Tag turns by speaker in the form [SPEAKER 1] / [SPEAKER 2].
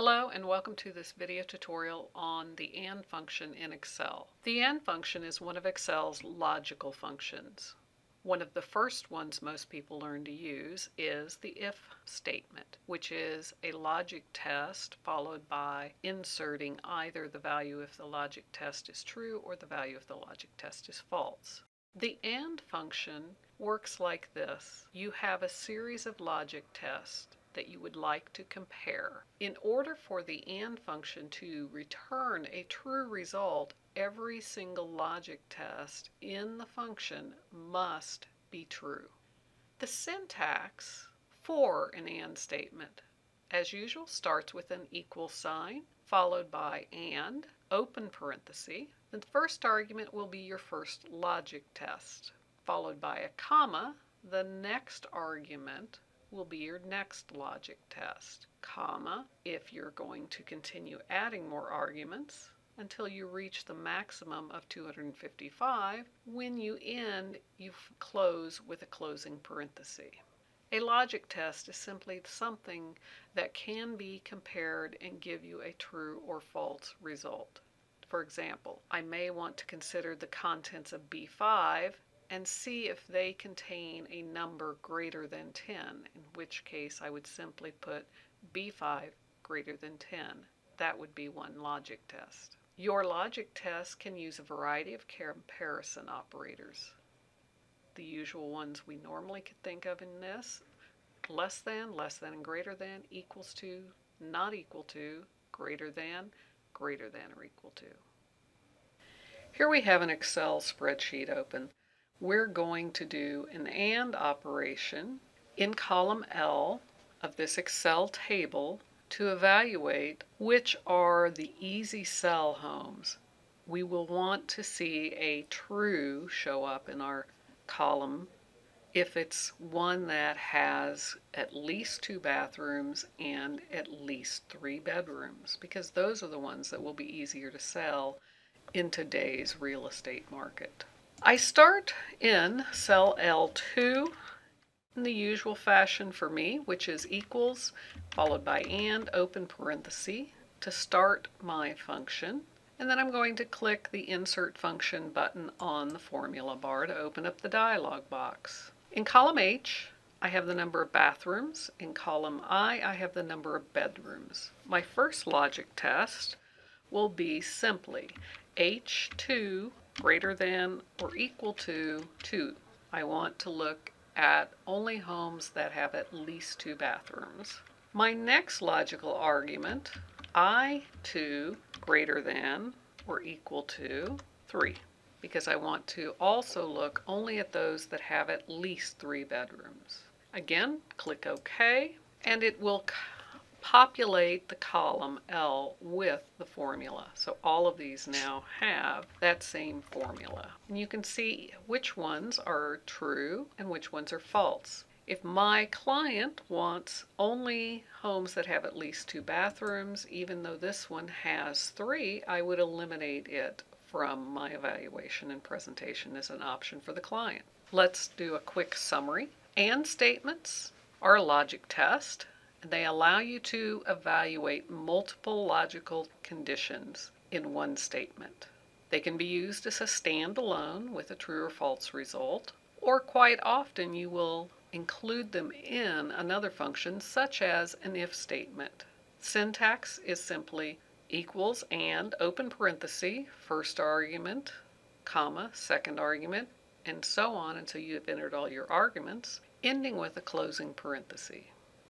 [SPEAKER 1] Hello and welcome to this video tutorial on the AND function in Excel. The AND function is one of Excel's logical functions. One of the first ones most people learn to use is the if statement, which is a logic test followed by inserting either the value if the logic test is true or the value if the logic test is false. The AND function works like this. You have a series of logic tests that you would like to compare. In order for the AND function to return a true result, every single logic test in the function must be true. The syntax for an AND statement, as usual, starts with an equal sign, followed by AND, open parenthesis. The first argument will be your first logic test, followed by a comma. The next argument will be your next logic test, comma, if you're going to continue adding more arguments until you reach the maximum of 255. When you end, you close with a closing parenthesis. A logic test is simply something that can be compared and give you a true or false result. For example, I may want to consider the contents of B5 and see if they contain a number greater than 10, in which case I would simply put B5 greater than 10. That would be one logic test. Your logic test can use a variety of comparison operators. The usual ones we normally could think of in this, less than, less than and greater than, equals to, not equal to, greater than, greater than or equal to. Here we have an Excel spreadsheet open we're going to do an AND operation in column L of this Excel table to evaluate which are the easy sell homes. We will want to see a true show up in our column if it's one that has at least two bathrooms and at least three bedrooms because those are the ones that will be easier to sell in today's real estate market. I start in cell L2 in the usual fashion for me, which is equals followed by and open parenthesis to start my function. And then I'm going to click the Insert Function button on the formula bar to open up the dialog box. In column H, I have the number of bathrooms. In column I, I have the number of bedrooms. My first logic test will be simply H2 greater than or equal to 2. I want to look at only homes that have at least two bathrooms. My next logical argument, I2 greater than or equal to 3 because I want to also look only at those that have at least three bedrooms. Again, click OK, and it will populate the column L with the formula. So all of these now have that same formula. And you can see which ones are true and which ones are false. If my client wants only homes that have at least two bathrooms, even though this one has three, I would eliminate it from my evaluation and presentation as an option for the client. Let's do a quick summary. And statements are a logic test. They allow you to evaluate multiple logical conditions in one statement. They can be used as a standalone with a true or false result, or quite often you will include them in another function such as an if statement. Syntax is simply equals and open parenthesis, first argument, comma, second argument, and so on until you have entered all your arguments, ending with a closing parenthesis.